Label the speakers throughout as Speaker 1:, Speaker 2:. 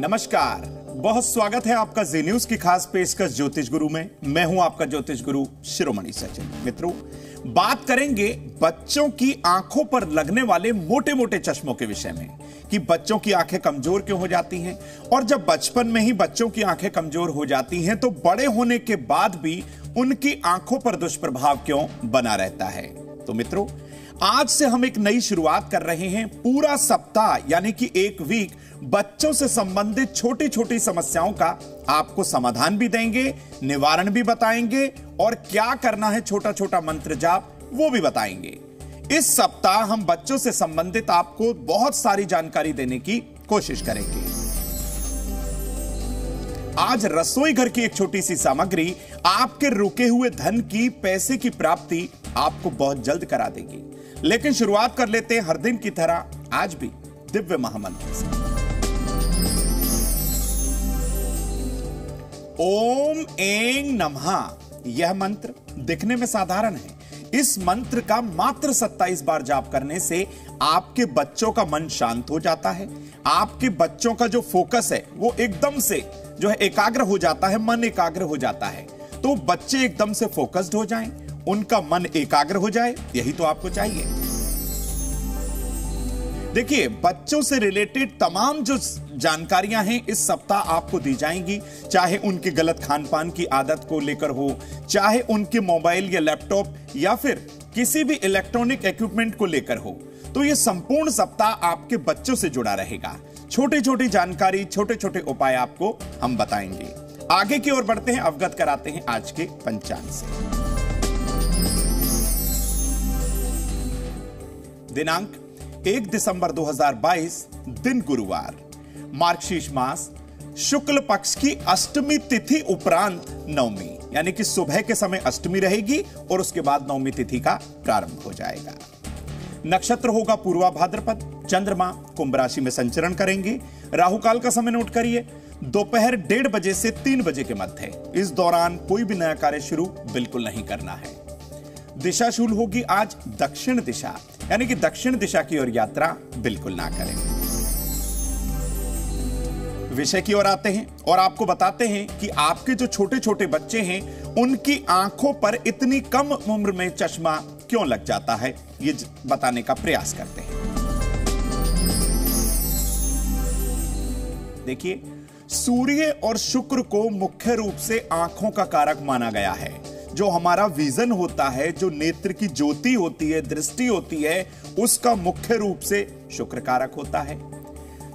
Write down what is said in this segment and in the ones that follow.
Speaker 1: नमस्कार। बहुत स्वागत है आपका जी न्यूज़ की खास पेशकश ज्योतिष गुरु में। मैं हूँ आपका ज्योतिष गुरु शिरोमणि सचिन। मित्रों, बात करेंगे बच्चों की आँखों पर लगने वाले मोटे मोटे चश्मों के विषय में, कि बच्चों की आँखें कमज़ोर क्यों हो जाती हैं? और जब बचपन में ही बच्चों की आँखें कमज़ोर हो जाती हैं तो बड़े होने के बाद भी उनकी आँखों पर दुष्प्रभाव क्यों बना रहता है? तो मित्रों आज से हम एक नई शुरुआत कर रहे हैं। पूरा सप्ताह, यानी कि एक वीक बच्चों से संबंधित छोटी छोटी समस्याओं का आपको समाधान भी देंगे, निवारण भी बताएँगे और क्या करना है छोटा छोटा मंत्र जाप, वो भी बताएँगे। इस सप्ताह हम बच्चों से संबंधित आपको बहुत सारी जानकारी देने की कोशिश करेंगे। आज रसोई घर की एक छोटी सी सामग्री आपके रुके हुए धन की, पैसे की प्राप्ति आपको बहुत जल्द करा देगी। लेकिन शुरुआत कर लेते हैं हर दिन की तरह आज भी दिव्य महामंत्र से। ओम एंग नमः, यह मंत्र दिखने में साधारण है। इस मंत्र का मात्र 27 बार जाप करने से आपके बच्चों का मन शांत हो जाता है। आपके बच्चों का जो फोकस है, वो एकदम से जो है एकाग्र हो जाता है, मन एकाग्र हो जाता है। तो बच्चे एकदम से फोकस्ड हो जाएँ। उनका मन एकाग्र हो जाए, यही तो आपको चाहिए। देखिए, बच्चों से रिलेटेड तमाम जो जानकारियाँ हैं, इस सप्ताह आपको दी जाएँगी। चाहे उनके गलत खान पान की आदत को लेकर हो, चाहे उनके मोबाइल या लैपटॉप, या फिर किसी भी इलेक्ट्रॉनिक इक्विपमेंट को लेकर हो तो यह संपूर्ण सप्ताह आपके बच्चों से जुड़ा रहेगा। छोटी छोटी जानकारी छोटे छोटे उपाय आपको हम बताएँगे। आगे की ओर बढ़ते हैं, अवगत कराते हैं आज के पंचांग से। दिनांक एक दिसंबर 2022 दिन गुरुवार। मार्गशीर्ष मास, शुक्ल पक्ष की अष्टमी तिथि उपरांत नवमी, यानी कि सुबह के समय अष्टमी रहेगी और उसके बाद नवमी तिथि का प्रारंभ हो जाएगा। नक्षत्र होगा पूर्वा भाद्रपद, चंद्रमा कुंभ राशि में संचरण करेंगे। राहुकाल का समय नोट करिए। दोपहर डेढ़ बजे से तीन बजे के मध्य, इस दौरान कोई भी नया कार्य शुरू बिल्कुल नहीं करना है। दिशा शूल होगी आज दक्षिण दिशा यानी कि दक्षिण दिशा की ओर यात्रा बिल्कुल ना करें। विषय की ओर आते हैं और आपको बताते हैं कि आपके जो छोटे छोटे बच्चे हैं, उनकी आँखों पर इतनी कम उम्र में चश्मा क्यों लग जाता है? ये बताने का प्रयास करते हैं। देखिए, सूर्य और शुक्र को मुख्य रूप से आँखों का कारक माना गया है। जो हमारा विजन होता है, जो नेत्र की ज्योति होती है, दृष्टि होती है, उसका मुख्य रूप से शुक्र कारक होता है।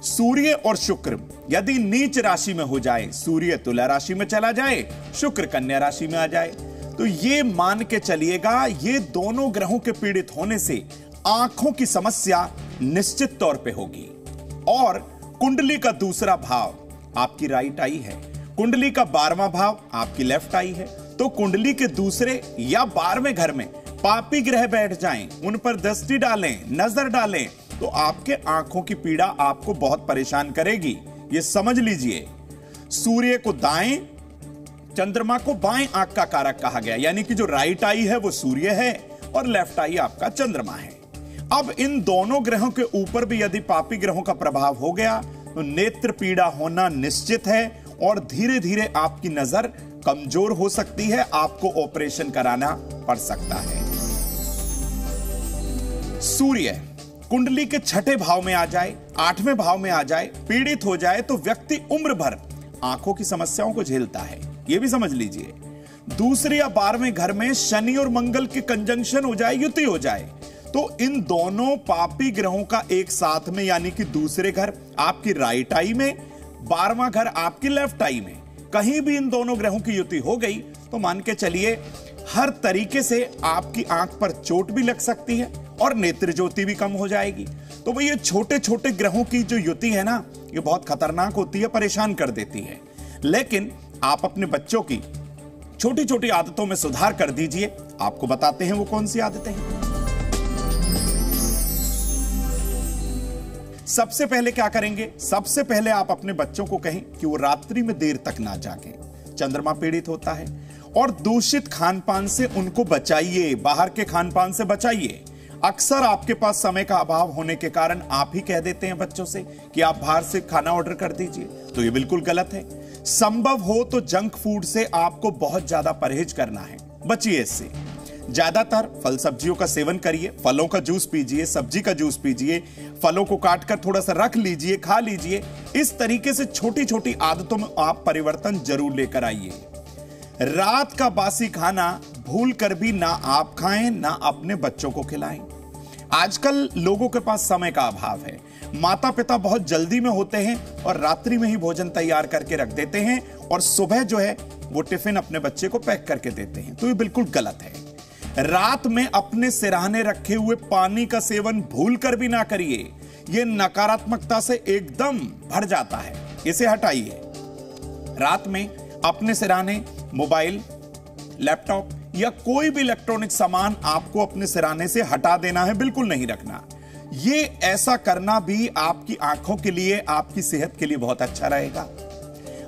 Speaker 1: सूर्य और शुक्र, यदि नीच राशि में हो जाए, सूर्य तुला राशि में चला जाए, शुक्र कन्या राशि में आ जाए तो ये मान के चलिएगा, ये दोनों ग्रहों के पीड़ित होने से आँखों की समस्या निश्चित तौर पे होगी। और कुंडली का दूसरा भाव आपकी राइट आई है। कुंडली का बारवा भाव आपकी लेफ़्ट आई है। तो कुंडली के दूसरे या बारहवें घर में पापी ग्रह बैठ जाएँ, उन पर दृष्टि डालें नज़र डालें तो आपके आँखों की पीड़ा आपको बहुत परेशान करेगी। ये समझ लीजिए। सूर्य को दाएँ चंद्रमा को बाएँ आँख का कारक कहा गया यानी कि जो राइट आई है वो सूर्य है और लेफ़्ट आई आपका चंद्रमा है। अब इन दोनों ग्रहों के ऊपर भी यदि पापी ग्रहों का प्रभाव हो गया तो नेत्र पीड़ा होना निश्चित है और धीरे धीरे आपकी नज़र कमज़ोर हो सकती है, आपको ऑपरेशन कराना पड़ सकता है। सूर्य, कुंडली के छठे भाव में आ जाए, आठवें भाव में आ जाए, पीड़ित हो जाए तो व्यक्ति उम्र भर आँखों की समस्याओं को झेलता है। यह भी समझ लीजिए। दूसरे या बारहवें घर में शनि और मंगल के कंजंक्शन हो जाए, युति हो जाए तो इन दोनों पापी ग्रहों का एक साथ में, यानी कि दूसरे घर, आपकी राइट आई में, बारहवा घर आपकी लेफ़्ट आई में। कहीं भी इन दोनों ग्रहों की युति हो गई तो मान के चलिए, हर तरीके से आपकी आँख पर चोट भी लग सकती है और नेत्र ज्योति भी कम हो जाएगी। तो भाई, ये छोटे छोटे ग्रहों की जो युति है ना, ये बहुत खतरनाक होती है, परेशान कर देती है। लेकिन आप अपने बच्चों की छोटी छोटी आदतों में सुधार कर दीजिए। आपको बताते हैं वो कौन सी आदतें हैं। सबसे पहले क्या करेंगे? सबसे पहले आप अपने बच्चों को कहें कि वो रात्रि में देर तक ना जागे। चंद्रमा पीड़ित होता है। और दूषित खान पान से उनको बचाइए। बाहर के खान पान से बचाइए। अक्सर आपके पास समय का अभाव होने के कारण आप ही कह देते हैं बच्चों से कि आप बाहर से खाना ऑर्डर कर दीजिए। तो ये बिल्कुल गलत है। संभव हो तो जंक फ़ूड से आपको बहुत ज़्यादा परहेज करना है। बचिए इससे। ज़्यादातर फल सब्जियों का सेवन करिए, फलों का जूस पीजिए, सब्ज़ी का जूस पीजिए, फलों को काटकर थोड़ा सा रख लीजिए, खा लीजिए। इस तरीके से छोटी छोटी आदतों में आप परिवर्तन ज़रूर लेकर आइए। रात का बासी खाना भूल कर भी ना आप खाएँ, ना अपने बच्चों को खिलाएँ। आजकल लोगों के पास समय का अभाव है। माता पिता बहुत जल्दी में होते हैं और रात्रि में ही भोजन तैयार करके रख देते हैं और सुबह जो है, वो टिफ़िन अपने बच्चे को पैक करके देते हैं। तो ये बिल्कुल गलत है। रात में अपने सिराने रखे हुए पानी का सेवन भूल कर भी ना करिए। यह नकारात्मकता से एकदम भर जाता है। इसे हटाइए। रात में अपने सिराने, मोबाइल, लैपटॉप या कोई भी इलेक्ट्रॉनिक सामान आपको अपने सिराने से हटा देना है, बिल्कुल नहीं रखना। ये ऐसा करना भी आपकी आँखों के लिए, आपकी सेहत के लिए बहुत अच्छा रहेगा।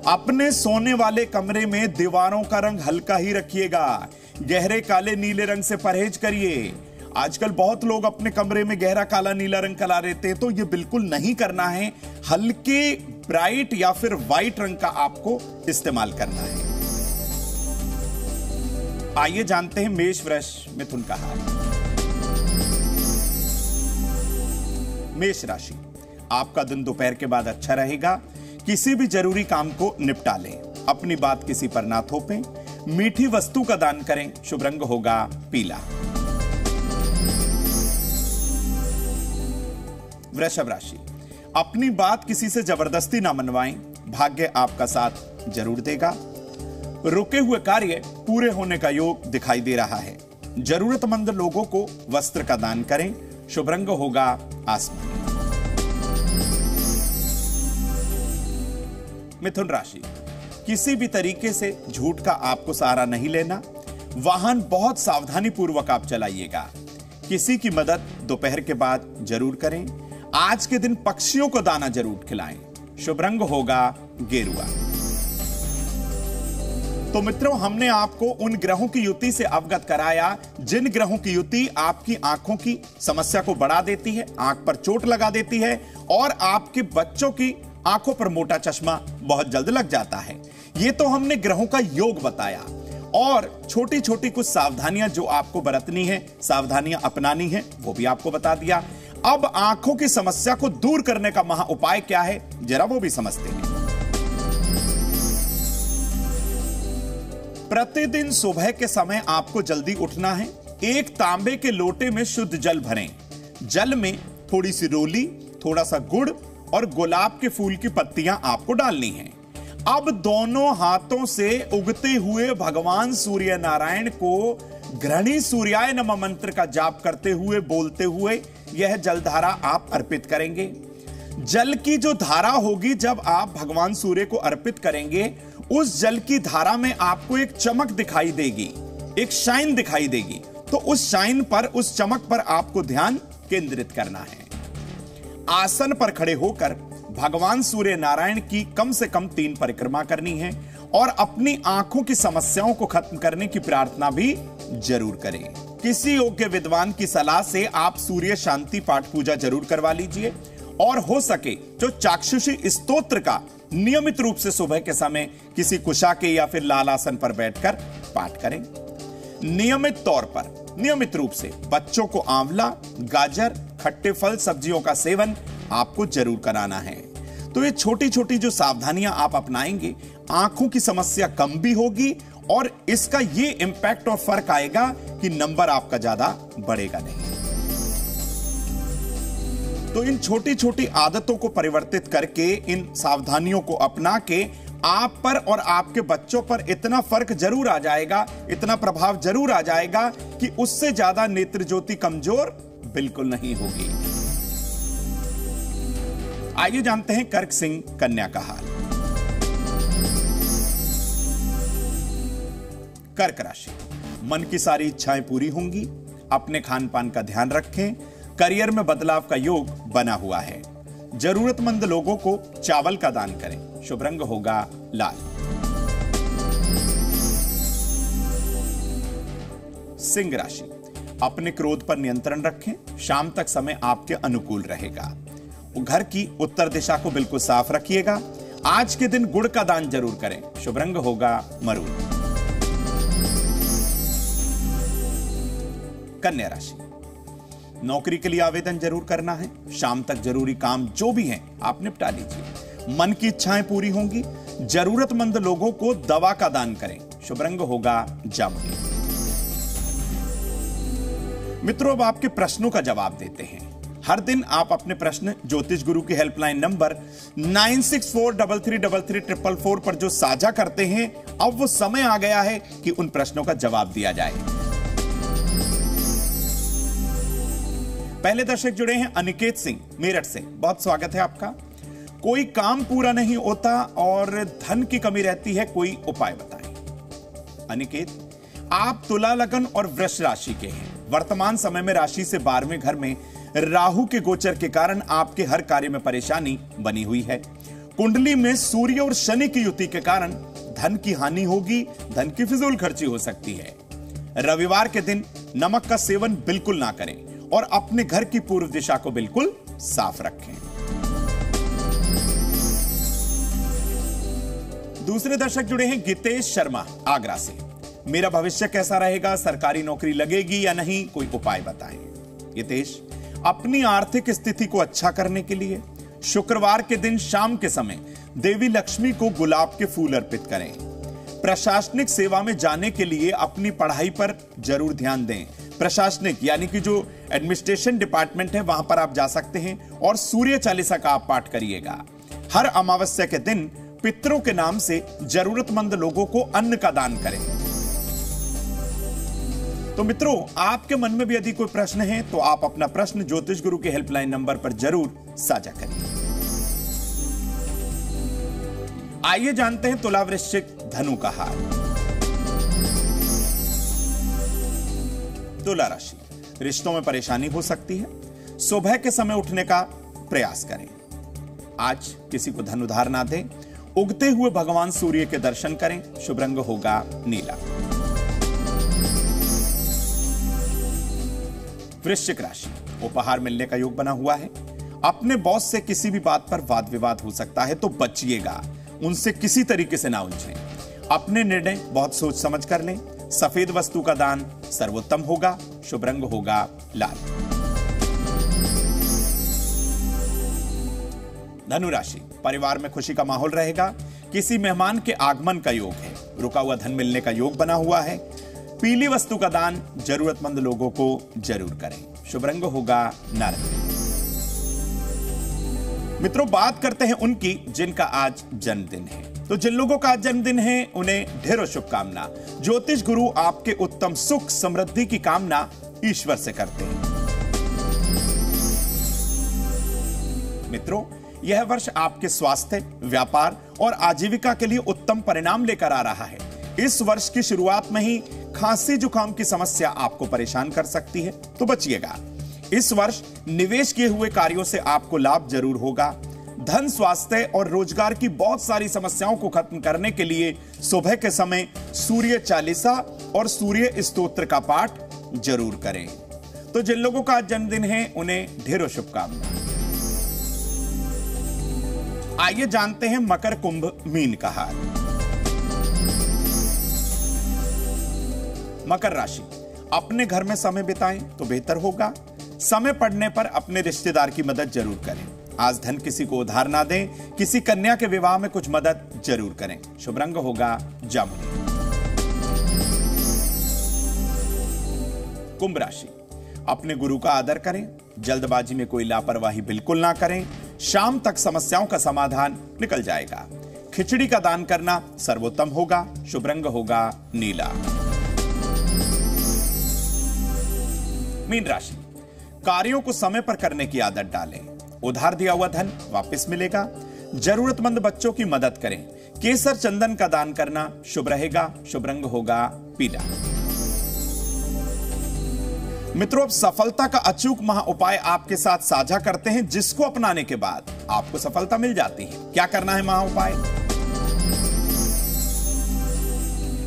Speaker 1: अपने सोने वाले कमरे में दीवारों का रंग हल्का ही रखिएगा। गहरे काले नीले रंग से परहेज करिए। आजकल बहुत लोग अपने कमरे में गहरा काला नीला रंग कला रहते हैं तो ये बिल्कुल नहीं करना है। हल्के ब्राइट या फिर व्हाइट रंग का आपको इस्तेमाल करना है। आइए जानते हैं मेष वृष मिथुन का हाल। मेष राशि, आपका दिन दोपहर के बाद अच्छा रहेगा। किसी भी ज़रूरी काम को निपटा लें। अपनी बात किसी पर ना थोपें। मीठी वस्तु का दान करें। शुभ रंग होगा पीला। वृषभ राशि। अपनी बात किसी से ज़बरदस्ती ना मनवाएँ। भाग्य आपका साथ ज़रूर देगा। रुके हुए कार्य पूरे होने का योग दिखाई दे रहा है। जरूरतमंद लोगों को वस्त्र का दान करें। शुभ रंग होगा आसमान। मिथुन राशि। किसी भी तरीके से झूठ का आपको सहारा नहीं लेना। वाहन बहुत सावधानी पूर्वक आप चलाइएगा। किसी की मदद दोपहर के बाद ज़रूर करें। आज के दिन पक्षियों को दाना ज़रूर खिलाएँ। शुभ रंग होगा गेरुआ। तो मित्रों, हमने आपको उन ग्रहों की युति से अवगत कराया, जिन ग्रहों की युति आपकी आँखों की समस्या को बढ़ा देती है, आँख पर चोट लगा देती है, और आपके बच्चों की आँखों पर मोटा चश्मा बहुत जल्द लग जाता है। ये तो हमने ग्रहों का योग बताया। और छोटी छोटी कुछ सावधानियाँ जो आपको बरतनी है, सावधानियाँ अपनानी है, वो भी आपको बता दिया। अब आँखों की समस्या को दूर करने का महा उपाय क्या है, जरा वो भी समझते हैं। प्रतिदिन सुबह के समय आपको जल्दी उठना है। एक तांबे के लोटे में शुद्ध जल भरें। जल में थोड़ी सी रोली, थोड़ा सा गुड़ और गुलाब के फूल की पत्तियाँ आपको डालनी हैं। अब दोनों हाथों से उगते हुए भगवान सूर्य नारायण को घृणी सूर्याय नम मंत्र का जाप करते हुए, बोलते हुए यह जलधारा आप अर्पित करेंगे। जल की जो धारा होगी, जब आप भगवान सूर्य को अर्पित करेंगे, उस जल की धारा में आपको एक चमक दिखाई देगी, एक शाइन दिखाई देगी। तो उस शाइन पर, उस चमक पर आपको ध्यान केंद्रित करना है। आसन पर खड़े होकर भगवान सूर्य नारायण की कम से कम तीन परिक्रमा करनी है और अपनी आँखों की समस्याओं को खत्म करने की प्रार्थना भी ज़रूर करें। किसी योग्य विद्वान की सलाह से आप सूर्य शांति पाठ पूजा ज़रूर करवा लीजिए और हो सके जो चाक्षुषी स्तोत्र का नियमित रूप से सुबह के समय किसी कुशा के या फिर लाल आसन पर बैठकर पाठ करें। नियमित तौर पर, नियमित रूप से बच्चों को आंवला, गाजर, खट्टे फल, सब्जियों का सेवन आपको ज़रूर कराना है। तो ये छोटी छोटी जो सावधानियाँ आप अपनाएँगे, आँखों की समस्या कम भी होगी और इसका ये इंपैक्ट और फ़र्क आएगा कि नंबर आपका ज़्यादा बढ़ेगा नहीं। तो इन छोटी छोटी आदतों को परिवर्तित करके, इन सावधानियों को अपना के आप पर और आपके बच्चों पर इतना फ़र्क ज़रूर आ जाएगा, इतना प्रभाव ज़रूर आ जाएगा कि उससे ज़्यादा नेत्र ज्योति कमज़ोर बिल्कुल नहीं होगी। आइए जानते हैं कर्क सिंह कन्या का हाल। कर्क राशि। मन की सारी इच्छाएँ पूरी होंगी। अपने खान पान का ध्यान रखें। करियर में बदलाव का योग बना हुआ है। जरूरतमंद लोगों को चावल का दान करें। शुभ रंग होगा लाल। सिंह राशि। अपने क्रोध पर नियंत्रण रखें। शाम तक समय आपके अनुकूल रहेगा। घर की उत्तर दिशा को बिल्कुल साफ़ रखिएगा। आज के दिन गुड़ का दान ज़रूर करें। शुभ रंग होगा मरून। कन्या राशि। नौकरी के लिए आवेदन ज़रूर करना है। शाम तक ज़रूरी काम जो भी है, आप निपटा लीजिए। मन की इच्छाएँ पूरी होंगी। जरूरतमंद लोगों को दवा का दान करें। शुभ रंग होगा जामुनी। मित्रों, अब आपके प्रश्नों का जवाब देते हैं। हर दिन आप अपने प्रश्न ज्योतिष गुरु की helpline number nine six four double three double three triple four पर जो साझा करते हैं, अब वो समय आ गया है कि उन प्रश्नों का जवाब दिया जाए। पहले दर्शक जुड़े हैं अनिकेत सिंह, मेरठ से। बहुत स्वागत है आपका। कोई काम पूरा नहीं होता और धन की कमी रहती है, कोई उपाय बताएँ। अनिकेत, आप तुला लगन और वृक्ष राशि के हैं। वर्तमान समय में राशि से बारहवें घर में राहु के गोचर के कारण आपके हर कार्य में परेशानी बनी हुई है। कुंडली में सूर्य और शनि की युति के कारण धन की हानि होगी, धन की फिजूल खर्ची हो सकती है। रविवार के दिन नमक का सेवन बिल्कुल ना करें और अपने घर की पूर्व दिशा को बिल्कुल साफ़ रखें। दूसरे दर्शक जुड़े हैं गीतेश शर्मा, आगरा से। मेरा भविष्य कैसा रहेगा, सरकारी नौकरी लगेगी या नहीं, कोई उपाय बताएँ। गीतेश? अपनी आर्थिक स्थिति को अच्छा करने के लिए शुक्रवार के दिन शाम के समय देवी लक्ष्मी को गुलाब के फूल अर्पित करें। प्रशासनिक सेवा में जाने के लिए अपनी पढ़ाई पर ज़रूर ध्यान दें। प्रशासनिक, यानी कि जो एडमिनिस्ट्रेशन डिपार्टमेंट है, वहाँ पर आप जा सकते हैं और सूर्य चालीसा का आप पाठ करिएगा। हर अमावस्या के दिन पितरों के नाम से जरूरतमंद लोगों को अन्न का दान करें। तो मित्रों, आपके मन में भी यदि कोई प्रश्न है तो आप अपना प्रश्न ज्योतिष गुरु के हेल्पलाइन नंबर पर ज़रूर साझा करिए आइए जानते हैं तुला वृश्चिक धनु का हार। तुला राशि, रिश्तों में परेशानी हो सकती है। सुबह के समय उठने का प्रयास करें। आज किसी को धन उधार ना दें। उगते हुए भगवान सूर्य के दर्शन करें। शुभ रंग होगा नीला। वृश्चिक राशि। उपहार मिलने का योग बना हुआ है। अपने बॉस से किसी भी बात पर वाद विवाद हो सकता है तो बचिएगा। उनसे किसी तरीके से ना उलझे। अपने निर्णय बहुत सोच समझ कर लें। सफ़ेद वस्तु का दान सर्वोत्तम होगा। शुभ रंग होगा लाल। धनुराशि। परिवार में खुशी का माहौल रहेगा। किसी मेहमान के आगमन का योग है। रुका हुआ धन मिलने का योग बना हुआ है। पीली वस्तु का दान जरूरतमंद लोगों को ज़रूर करें। शुभ रंग होगा नारंगी मित्रों, बात करते हैं उनकी, जिनका आज जन्मदिन है। तो जिन लोगों का आज जन्मदिन है, उन्हें ढेरों शुभकामना। ज्योतिष गुरु आपके उत्तम सुख समृद्धि की कामना ईश्वर से करते हैं। मित्रों, यह वर्ष आपके स्वास्थ्य, व्यापार और आजीविका के लिए उत्तम परिणाम लेकर आ रहा है। इस वर्ष की शुरुआत में ही खांसी जुकाम की समस्या आपको परेशान कर सकती है। तो बचिएगा। इस वर्ष निवेश किए हुए कार्यों से आपको लाभ ज़रूर होगा। धन, स्वास्थ्य और रोज़गार की बहुत सारी समस्याओं को खत्म करने के लिए सुबह के समय सूर्य चालीसा और सूर्य स्तोत्र का पाठ ज़रूर करें। तो जिन लोगों का आज जन्मदिन है, उन्हें ढेरों शुभकामनाएँ। आइए जानते हैं मकर कुंभ मीन का हाल। मकर राशि। अपने घर में समय बिताएँ तो बेहतर होगा। समय पड़ने पर अपने रिश्तेदार की मदद ज़रूर करें। आज धन किसी को उधार ना दें, किसी कन्या के विवाह में कुछ मदद ज़रूर करें। शुभ रंग होगा, जामुनी। कुंभ राशि। अपने गुरु का आदर करें, जल्दबाजी में कोई लापरवाही बिल्कुल ना करें, शाम तक समस्याओं का समाधान निकल जाएगा। खिचड़ी का दान करना सर्वोत्तम होगा, शुभ रंग होगा, नीला। मीन राशि। कार्यों को समय पर करने की आदत डालें। उधार दिया हुआ धन वापस मिलेगा। जरूरतमंद बच्चों की मदद करें। केसर चंदन का दान करना शुभ रहेगा, शुभ रंग होगा, पीला। मित्रों, अब सफलता का अचूक महा उपाय आपके साथ साझा करते हैं, जिसको अपनाने के बाद आपको सफलता मिल जाती है। क्या करना है महा उपाय?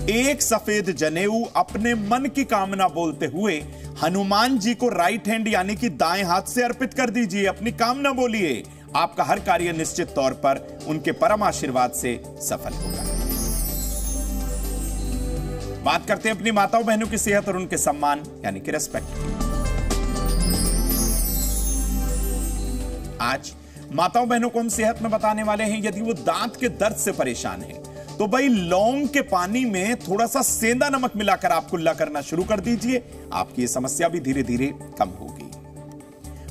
Speaker 1: एक सफ़ेद जनेऊ अपने मन की कामना बोलते हुए, हनुमान जी को राइट हैंड यानी कि दाएँ हाथ से अर्पित कर दीजिए, अपनी कामना बोलिए। आपका हर कार्य निश्चित तौर पर उनके परम आशीर्वाद से सफल होगा। बात करते हैं अपनी माताओं बहनों की सेहत और उनके सम्मान, यानी कि रेस्पेक्ट आज माताओं बहनों को हम सेहत में बताने वाले हैं, यदि वो दांत के दर्द से परेशान हैं तो भाई लौंग के पानी में थोड़ा सा सेंधा नमक मिलाकर आप कुल्ला करना शुरू कर दीजिए। आपकी ये समस्या भी धीरे धीरे कम होगी।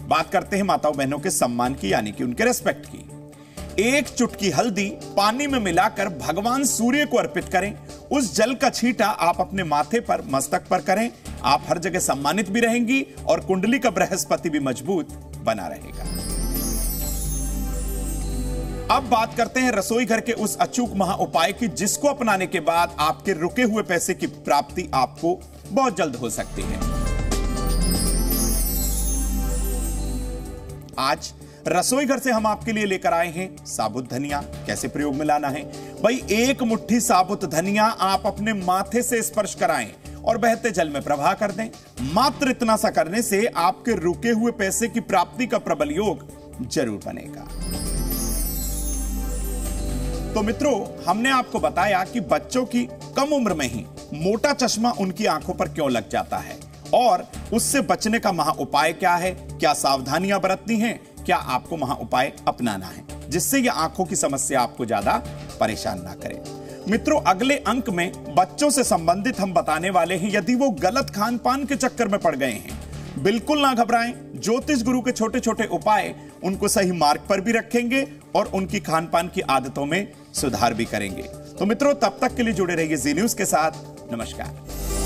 Speaker 1: बात करते हैं माताओं बहनों के सम्मान की, यानी कि उनके रेस्पेक्ट की। एक चुटकी हल्दी पानी में मिलाकर भगवान सूर्य को अर्पित करें। उस जल का छींटा आप अपने माथे पर, मस्तक पर करें। आप हर जगह सम्मानित भी रहेंगी और कुंडली का बृहस्पति भी मज़बूत बना रहेगा। अब बात करते हैं रसोई घर के उस अचूक महा उपाय की, जिसको अपनाने के बाद आपके रुके हुए पैसे की प्राप्ति आपको बहुत जल्द हो सकती है। आज रसोई घर से हम आपके लिए लेकर आए हैं साबुत धनिया। कैसे प्रयोग में लाना है? भाई, एक मुट्ठी साबुत धनिया आप अपने माथे से स्पर्श कराएँ और बहते जल में प्रवाह कर दें। मात्र इतना सा करने से आपके रुके हुए पैसे की प्राप्ति का प्रबल योग ज़रूर बनेगा। तो मित्रों, हमने आपको बताया कि बच्चों की कम उम्र में ही मोटा चश्मा उनकी आँखों पर क्यों लग जाता है? और उससे बचने का महा उपाय क्या है? क्या सावधानियाँ बरतनी हैं? क्या आपको महा उपाय अपनाना है? जिससे यह आँखों की समस्या आपको ज़्यादा परेशान ना करे। मित्रों, अगले अंक में बच्चों से संबंधित हम बताने वाले हैं, यदि वो गलत खान पान के चक्कर में पड़ गए हैं। बिल्कुल ना घबराएँ। ज्योतिष गुरु के छोटे छोटे उपाय उनको सही मार्ग पर भी रखेंगे और उनकी खान पान की आदतों में सुधार भी करेंगे। तो मित्रों, तब तक के लिए जुड़े रहिए जी न्यूज़ के साथ। नमस्कार।